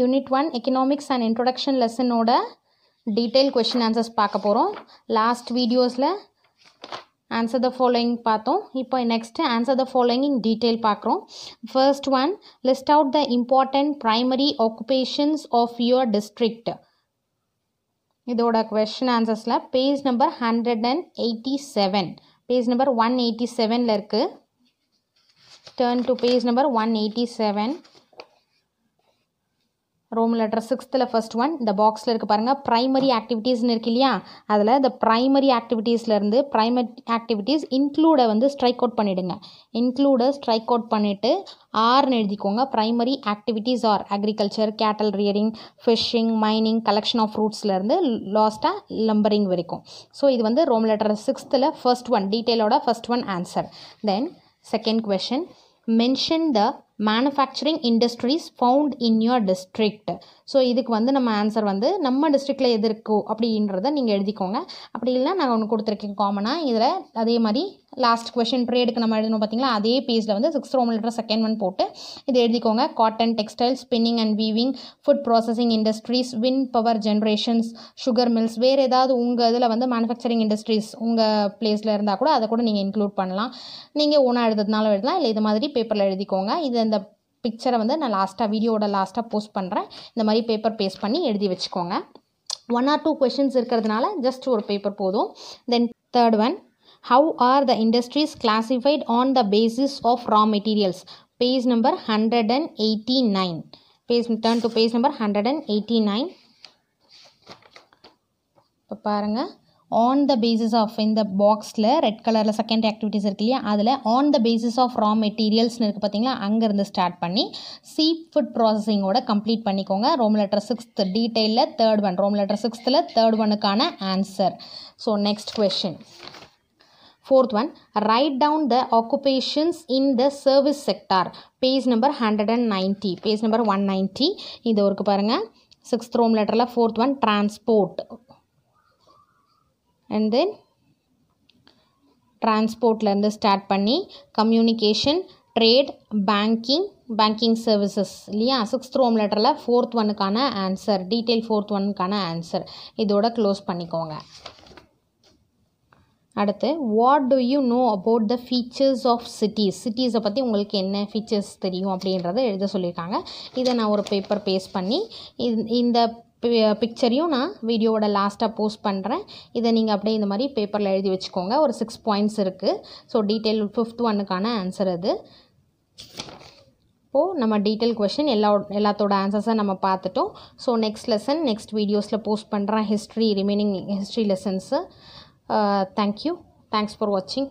Unit one economics and introduction லெசனோட detail question answers பார்க்க போகிறோம் last வீடியோஸில் ஆன்சர் த ஃபாலோயிங் பார்த்தோம். இப்போ next answer the following in detail பார்க்குறோம். First one list out the important primary occupations of your district இதோட question ஆன்சர்ஸில் page number hundred and eighty seven page number one eighty செவனில் இருக்குது turn to page number one eighty seven roman letter சிக்ஸ்த்தில் first one இந்த பாக்ஸில் இருக்க பாருங்கள் primary ஆக்டிவிட்டீஸ்னு இருக்கு இல்லையா? அதில் இந்த ப்ரைமரி ஆக்டிவிட்டீஸ்லேருந்து ப்ரைமரி ஆக்டிவிட்டீஸ் இன்க்ளூடை வந்து ஸ்ட்ரைக் அவுட் பண்ணிவிடுங்க இன்க்ளூடை ஸ்ட்ரைக் அவுட் பண்ணிவிட்டு ஆர்னு எழுதிக்கோங்க primary activities are agriculture cattle rearing fishing mining collection of ஃப்ரூட்ஸ்லேருந்து லாஸ்ட்டாக லம்பரிங் வரைக்கும். ஸோ இது வந்து ரோம் லெட்டர் சிக்ஸ்த்தில் first one டீட்டெயிலோட first one answer then second question mention the manufacturing industries found in your district so இதுக்கு வந்து நம்ம answer வந்து நம்ம டிஸ்ட்ரிக்டில் எது இருக்கோ அப்படின்றத நீங்கள் எழுதிக்கோங்க. அப்படி இல்லைனா நான் ஒன்று கொடுத்துருக்கேன் காமனாக இதில் அதே மாதிரி லாஸ்ட் கொஷின் ட்ரேடுக்கு நம்ம எழுதணும் பார்த்தீங்களா அதே பேஜில் வந்து six roman letter second one போட்டு இது எழுதிக்கோங்க. Cotton textile spinning and weaving food processing industries wind power generations sugar mills வேறு ஏதாவது உங்கள் இதில் வந்து மேனுஃபேக்சரிங் இண்டஸ்ட்ரீஸ் உங்கள் பிளேஸில் இருந்தால் கூட அதை கூட நீங்கள் இன்க்ளூட் பண்ணலாம். நீங்கள் ஒன்றா எழுதுறதுனால எழுதலாம் இல்லை இது மாதிரி பேப்பரில் எழுதிக்கோங்க. இது இந்த பிக்சரை வந்து நான் லாஸ்ட்டாக வீடியோவோட லாஸ்ட்டாக போஸ்ட் பண்ணுறேன் இந்த மாதிரி பேப்பர் பேஸ்ட் பண்ணி எழுதி வச்சுக்கோங்க. ஒன் ஆர் டூ கொஷின்ஸ் இருக்கிறதுனால ஜஸ்ட் ஒரு பேப்பர் போதும். Then third one how are the industries classified on the basis of raw materials page number hundred and eighty nine page turn to page number hundred and eighty nine இப்போ பாருங்கள் on the basis of இந்த பாக்ஸில் red கலரில் second activities இருக்கு இல்லையா? அதில் on the basis of raw மெட்டீரியல்ஸ்னு இருக்குது பார்த்தீங்களா அங்கேருந்து ஸ்டார்ட் பண்ணி சீ ஃபுட் ப்ராசஸிங்கோட கம்ப்ளீட் பண்ணிக்கோங்க. ரோம் லெட்டர் சிக்ஸ்த் டீட்டெயிலில் தேர்ட் ஒன் ரோம் லெட்டர் சிக்ஸ்த்தில் third ஒனுக்கான answer so next question fourth one write down the occupations in the service sector page number hundred and ninety page number one ninety இது ஒருக்கு பாருங்கள் sixth roman லெட்டரில் fourth one transport and then டிரான்ஸ்போர்ட்லேருந்து start பண்ணி communication trade banking banking services இல்லையா? Sixth roman லெட்டரில் fourth ஒனுக்கான answer detail fourth ஒனுக்கான answer இதோட க்ளோஸ் பண்ணிக்கோங்க. அடுத்து what do you know about the features of cities சிட்டிஸை பற்றி உங்களுக்கு என்ன ஃபீச்சர்ஸ் தெரியும் அப்படின்றத எழுத சொல்லியிருக்காங்க. இதை நான் ஒரு பேப்பர் பேஸ் பண்ணி இந்த பிக்சரையும் நான் வீடியோவோட லாஸ்ட்டாக போஸ்ட் பண்ணுறேன் இதை நீங்கள் அப்படியே இந்த மாதிரி பேப்பரில் எழுதி வச்சுக்கோங்க. ஒரு சிக்ஸ் பாயிண்ட்ஸ் இருக்குது ஸோ டீட்டெயில் ஃபிஃப்த் ஒன்னுக்கான ஆன்சர் அது. இப்போது நம்ம டீட்டெயில் கொஷின் எல்லா எல்லாத்தோட ஆன்சர்ஸை நம்ம பார்த்துட்டோம். ஸோ நெக்ஸ்ட் லெசன் நெக்ஸ்ட் வீடியோஸில் போஸ்ட் பண்ணுறேன் history remaining history lessons thank you thanks for வாட்சிங்